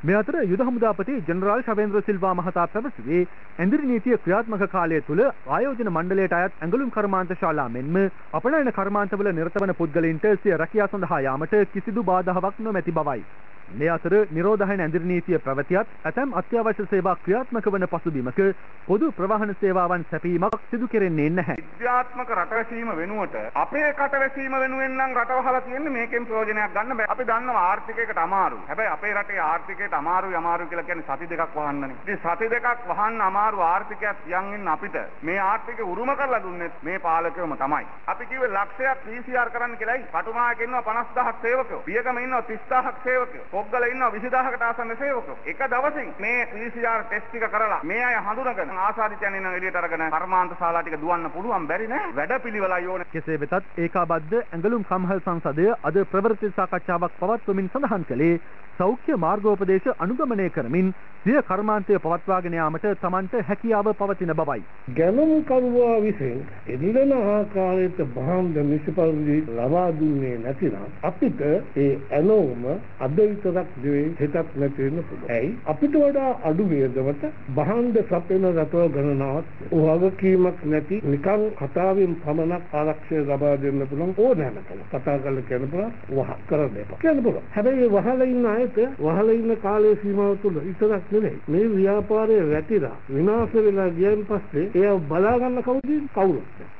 මේ අතර යුද හමුදාපති ජනරාල් ශවේන්ද්‍ර සිල්වා මහතා පැවසුවේ ඇඳිරි නීතිය ක්‍රියාත්මක කාලය තුළ ආයෝජන මණ්ඩලයට අයත් ඇඟලුම් කර්මාන්ත ශාලා මෙන්ම අපනයන කර්මාන්තවල නිරත වන පුද්ගලයින්ට සිය රැකියා සඳහා යාමට කිසිදු බාධාවක් නොමැති බවයි. මේ අතර නිරෝධහන ඇඳිරි නීතිය පැවතියත් ඇතැම් අත්‍යවශ්‍ය සේවා ක්‍රියාත්මක වන පසුබිමක පොදු ප්‍රවාහන සේවාවන් සැපීමක් සිදු කෙරෙන්නේ නැහැ. විද්‍යාත්මක රටවැසීම වෙනුවට අපේ කටවැසීම වෙනුවෙන් නම් රටවහලා තියෙන්නේ මේකෙන් ප්‍රයෝජනයක් ගන්න බෑ. අපි දන්නවා ආර්ථිකයකට අමාරු. හැබැයි අපේ රටේ ආර්ථිකයට අමාරුයි අමාරුයි කියලා කියන්නේ සති දෙකක් වහන්නනේ. ඉතින් සති දෙකක් වහන්න අමාරු ආර්ථිකයක් තියන් ඉන්න අපිට මේ ආර්ථිකය උරුම කරලා දුන්නේ මේ පාලකයෝම තමයි. අපි කිව්වේ ලක්ෂයක් PCR කරන්න කියලායි. කටුනායක ඉන්නවා 50000ක් සේවකයෝ. පියගම ඉන්නවා 30000ක් සේවකයෝ. පොග්ගල ඉන්නවා 20000කට ආසන්න සේවකයෝ. එක දවසින් මේ PCR ටෙස්ට් ටික කරලා මේ අය හඳුනගෙන ආසාදිතයන් ඉන්න එළියට අරගෙන කර්මාන්ත ශාලා ටික දුවන්න පුළුවන් බැරි නෑ. වැඩපිළිවෙලයි ඕනේ. කෙසේ වෙතත් ඒකාබද්ධ ඇඟලුම් කම්හල් සංසදය අද ප්‍රවෘත්ති සාකච්ඡාවක් පවත්වමින් සඳහන් කළේ සෞඛ්‍ය මාර්ගෝපදේශ අනුගමනය කරමින් සිය කර්මාන්තය පවත්වාගෙන යාමට Tamanට හැකියාව පවතින බවයි. ගැනුම් කරුවා විසින් එදිනෙන ආකාරයට භාණ්ඩ නිෂ්පරිදි ලබා දුන්නේ නැතිනම් අපිට ඒ ඇනෝම අද විතරක් නෙවෙයි හෙටත් නැති වෙන්න පුළුවන්. ඇයි? අපිට වඩා අඩු වේදමට භාණ්ඩ සපයන රටවල් ගණනාවක් වගකීමක් නැති නිකන් කතාවෙන් පමණක් ආරක්ෂය ලබා දෙන්න පුළුවන් ඕනෑම කෙනෙක් කතා කරලා කියන්න පුළුවන් වහ කරන්න එපා. කියන්න පුළුවන්. හැබැයි වහලා ඉන්න අයට වහලා ඉන්න කාලයේ සීමාව තුළ විතරක් නෙවෙයි මේ ව්‍යාපාරය වැටිලා විනාශ වෙලා ගියන් පස්සේ එයා බලා ගන්න කවුද කවුරුත්